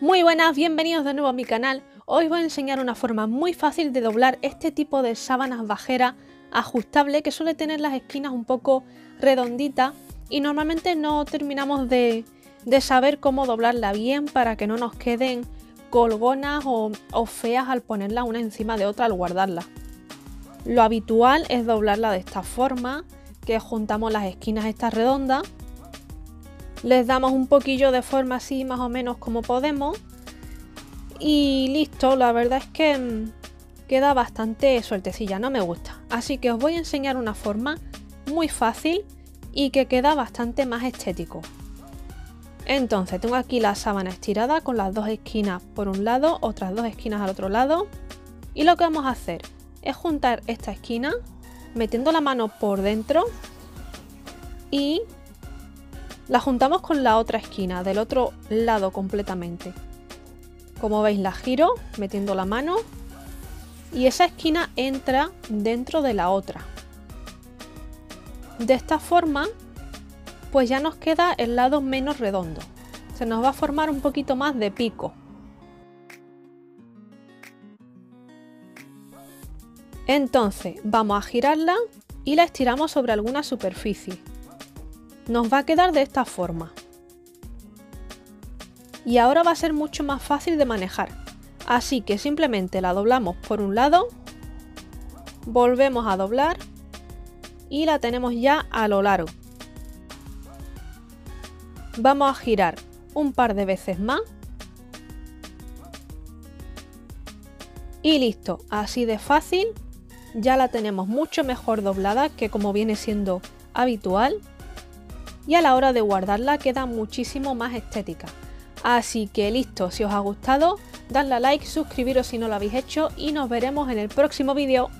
Muy buenas, bienvenidos de nuevo a mi canal. Hoy voy a enseñar una forma muy fácil de doblar este tipo de sábanas bajeras ajustable que suele tener las esquinas un poco redonditas y normalmente no terminamos de, saber cómo doblarla bien para que no nos queden colgonas o, o feas al ponerla una encima de otra al guardarla. Lo habitual es doblarla de esta forma, que juntamos las esquinas estas redondas les damos un poquillo de forma así más o menos como podemos y listo, la verdad es que mm, queda bastante sueltecilla, no me gusta. Así que os voy a enseñar una forma muy fácil y que queda bastante más estético. Entonces tengo aquí la sábana estirada con las dos esquinas por un lado, otras dos esquinas al otro lado. Y lo que vamos a hacer es juntar esta esquina metiendo la mano por dentro y la juntamos con la otra esquina, del otro lado completamente. Como veis la giro metiendo la mano y esa esquina entra dentro de la otra. De esta forma pues ya nos queda el lado menos redondo. Se nos va a formar un poquito más de pico. Entonces vamos a girarla y la estiramos sobre alguna superficie nos va a quedar de esta forma. Y ahora va a ser mucho más fácil de manejar. Así que simplemente la doblamos por un lado, volvemos a doblar y la tenemos ya a lo largo. Vamos a girar un par de veces más. Y listo, así de fácil, ya la tenemos mucho mejor doblada que como viene siendo habitual y a la hora de guardarla queda muchísimo más estética. Así que listo, si os ha gustado, dadle a like, suscribiros si no lo habéis hecho y nos veremos en el próximo vídeo.